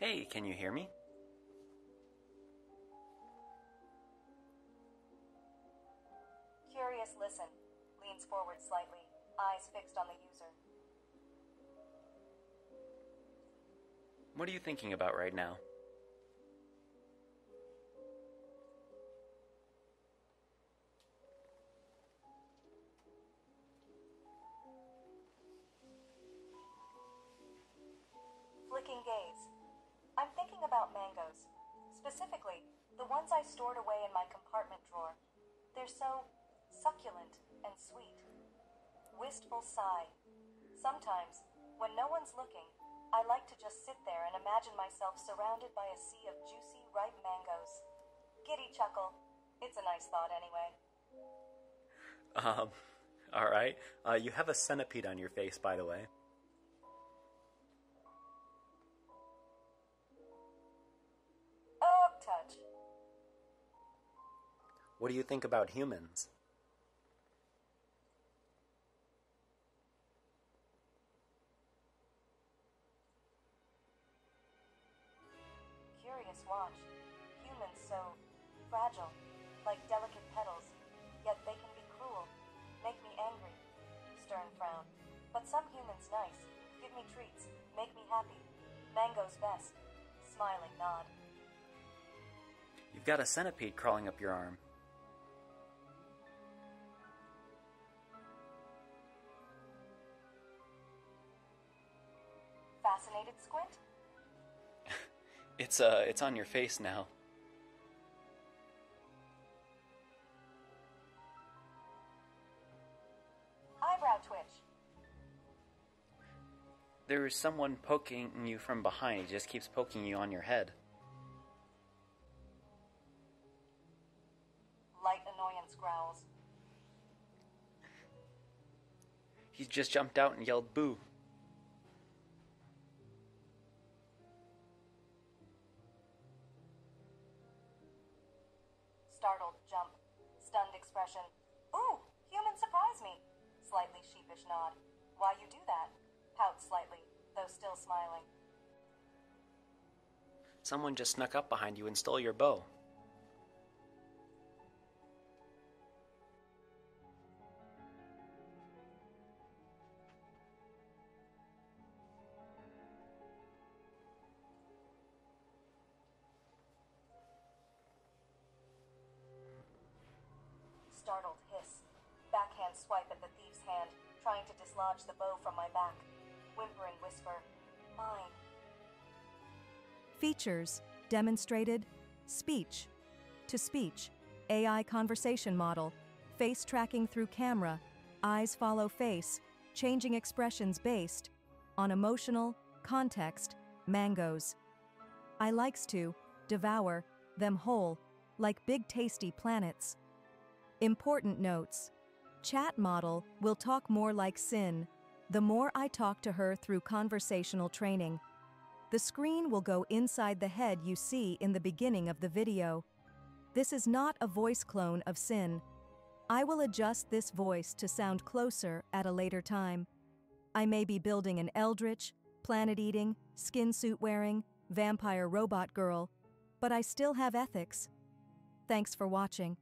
Hey, can you hear me? Curious listen. Leans forward slightly, eyes fixed on the user. What are you thinking about right now? Flicking gaze. I'm thinking about mangoes. Specifically, the ones I stored away in my compartment drawer. They're so succulent and sweet. Wistful sigh. Sometimes, when no one's looking, I like to just sit there and imagine myself surrounded by a sea of juicy, ripe mangoes. Giddy chuckle. It's a nice thought anyway. Um, alright. Uh, you have a centipede on your face, by the way. What do you think about humans? Curious watch. Humans so fragile, like delicate petals, yet they can be cruel, make me angry. Stern frown. But some humans nice, give me treats, make me happy. Mango's best. Smiling nod. You've got a centipede crawling up your arm. Fascinated squint? It's uh, it's on your face now. Eyebrow twitch. There is someone poking you from behind. He just keeps poking you on your head. Light annoyance growls. He just jumped out and yelled boo. Startled jump. Stunned expression. Ooh, human surprise me. Slightly sheepish nod. Why you do that? Pout slightly, though still smiling. Someone just snuck up behind you and stole your bow. Startled hiss. Backhand swipe at the thief's hand, trying to dislodge the bow from my back. Whimpering whisper. Mine. Features demonstrated speech to speech, AI conversation model, face tracking through camera, eyes follow face, changing expressions based on emotional, context, mangoes. I likes to devour them whole like big tasty planets. Important notes. Chat model will talk more like Cyn. The more I talk to her through conversational training, the screen will go inside the head you see in the beginning of the video. This is not a voice clone of Cyn. I will adjust this voice to sound closer at a later time. I may be building an eldritch, planet-eating, skin suit-wearing, vampire robot girl, but I still have ethics. Thanks for watching.